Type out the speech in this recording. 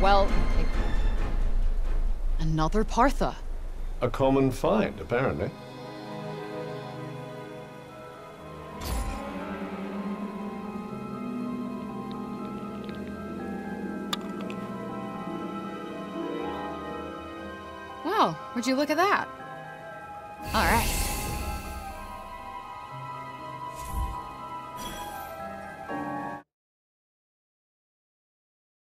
Well, another Partha. A common find, apparently. Well, would you look at that? All right.